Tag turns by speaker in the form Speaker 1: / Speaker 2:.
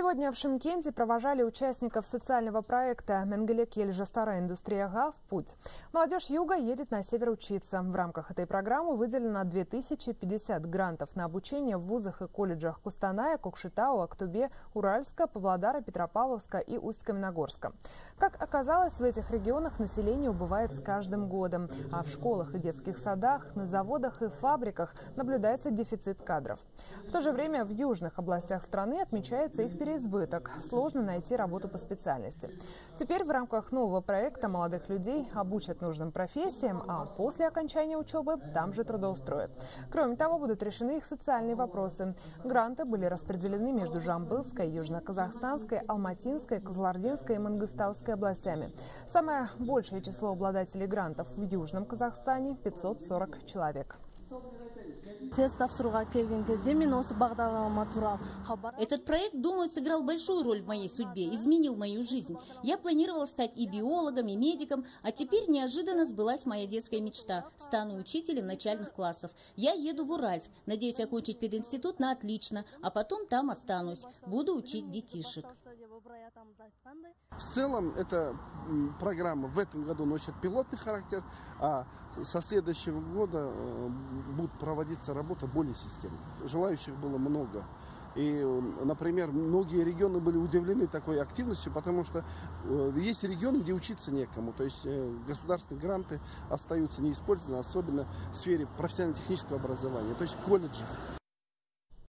Speaker 1: Сегодня в Шимкенте провожали участников социального проекта «Менгелек Ельжа Старая индустрия ГА» в путь. Молодежь Юга едет на север учиться. В рамках этой программы выделено 2050 грантов на обучение в вузах и колледжах Кустаная, Кокшетау, Актубе, Уральска, Павлодара, Петропавловска и Усть-Каменогорска. Как оказалось, в этих регионах население убывает с каждым годом. А в школах и детских садах, на заводах и фабриках наблюдается дефицит кадров. В то же время в южных областях страны отмечается их переизбыток. Сложно найти работу по специальности. Теперь в рамках нового проекта молодых людей обучат нужным профессиям, а после окончания учебы там же трудоустроят. Кроме того, будут решены их социальные вопросы. Гранты были распределены между Жамбылской, Южно-Казахстанской, Алматинской, Козлардинской и Мангыстауской областями. Самое большее число обладателей грантов в Южном Казахстане – 540 человек.
Speaker 2: Этот проект, думаю, сыграл большую роль в моей судьбе, изменил мою жизнь. Я планировала стать и биологом, и медиком, а теперь неожиданно сбылась моя детская мечта. Стану учителем начальных классов. Я еду в Уральск, надеюсь окончить пединститут на отлично, а потом там останусь. Буду учить детишек.
Speaker 3: В целом, эта программа в этом году носит пилотный характер, а со следующего года э, будет проводиться работа более системно. Желающих было много. И, например, многие регионы были удивлены такой активностью, потому что э, есть регионы, где учиться некому. То есть э, государственные гранты остаются неиспользованы, особенно в сфере профессионально-технического образования, то есть в колледжах.